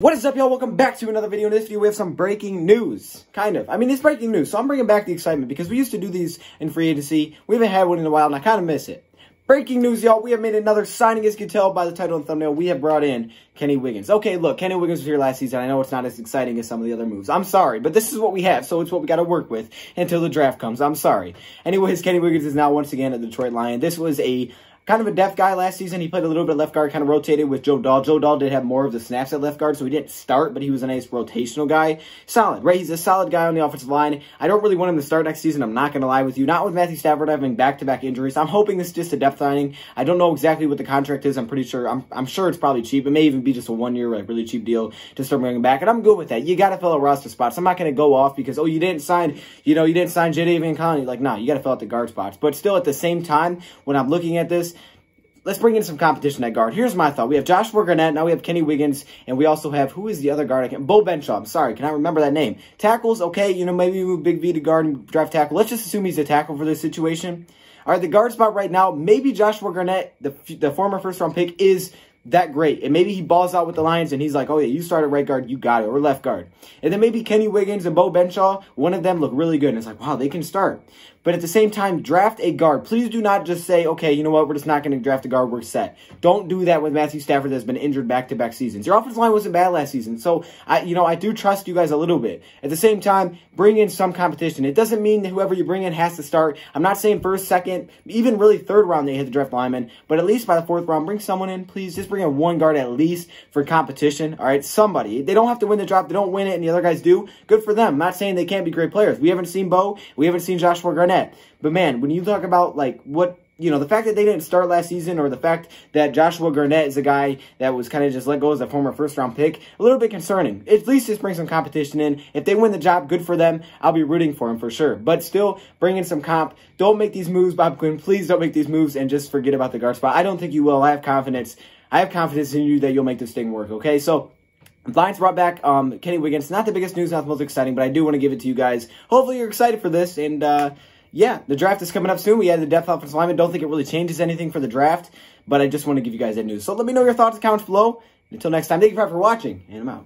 What is up, y'all? Welcome back to another video. In this video, we have some breaking news. Kind of. I mean, it's breaking news, so I'm bringing back the excitement because we used to do these in free agency. We haven't had one in a while, and I kind of miss it. Breaking news, y'all. We have made another signing, as you can tell by the title and thumbnail. We have brought in Kenny Wiggins. Okay, look, Kenny Wiggins was here last season. I know it's not as exciting as some of the other moves. I'm sorry, but this is what we have, so it's what we got to work with until the draft comes. I'm sorry. Anyways, Kenny Wiggins is now once again a Detroit Lion. This was a kind of a depth guy last season. He played a little bit left guard, kind of rotated with Joe Dahl. Joe Dahl did have more of the snaps at left guard, so he didn't start, but he was a nice rotational guy. Solid, right? He's a solid guy on the offensive line. I don't really want him to start next season. I'm not going to lie with you. Not with Matthew Stafford having back-to-back injuries. I'm hoping this is just a depth signing. I don't know exactly what the contract is. I'm pretty sure. I'm, I'm sure it's probably cheap. It may even be just a one-year, like, really cheap deal to start bringing back, and I'm good with that. You got to fill a roster spots. I'm not going to go off because, oh, you didn't sign, you know, you didn't sign Jadeveon Clowney. Like, nah, you got to fill out the guard spots. But still, at the same time, when I'm looking at this, let's bring in some competition at guard. Here's my thought. We have Joshua Garnett. Now we have Kenny Wiggins. And we also have, who is the other guard? I can't. Bo Benshaw. I'm sorry. Can I remember that name? Tackles, okay. You know, maybe we move Big V to guard and draft tackle. Let's just assume he's a tackle for this situation. All right, the guard spot right now, maybe Joshua Garnett, the, the former first round pick, is that great. And maybe he balls out with the Lions and he's like, oh yeah, you started right guard, you got it, or left guard. And then maybe Kenny Wiggins and Bo Benshaw, one of them look really good. And it's like, wow, they can start. But at the same time, draft a guard. Please do not just say, okay, you know what, we're just not going to draft a guard, we're set. Don't do that with Matthew Stafford that's been injured back-to-back seasons. Your offensive line wasn't bad last season. So, I, you know, I do trust you guys a little bit. At the same time, bring in some competition. It doesn't mean that whoever you bring in has to start. I'm not saying first, second, even really third round they hit the draft lineman, but at least by the fourth round, bring someone in, please. Just bring in one guard at least for competition. All right, somebody. They don't have to win the drop. They don't win it, and the other guys do. Good for them. I'm not saying they can't be great players. We haven't seen Bo. We haven't seen Joshua Garnett. But man, when you talk about like what you know, the fact that they didn't start last season or the fact that Joshua Garnett is a guy that was kind of just let go as a former first round pick, a little bit concerning. At least just bring some competition in. If they win the job, good for them. I'll be rooting for them for sure. But still, bring in some comp. Don't make these moves, Bob Quinn. Please don't make these moves and just forget about the guard spot. I don't think you will. I have confidence. I have confidence in you that you'll make this thing work, okay? So, Lions brought back um, Kenny Wiggins. Not the biggest news, not the most exciting, but I do want to give it to you guys. Hopefully you're excited for this, and uh, yeah, the draft is coming up soon. We had the depth offensive lineman. Don't think it really changes anything for the draft, but I just want to give you guys that news. So let me know your thoughts in the comments below. Until next time, thank you for watching, and I'm out.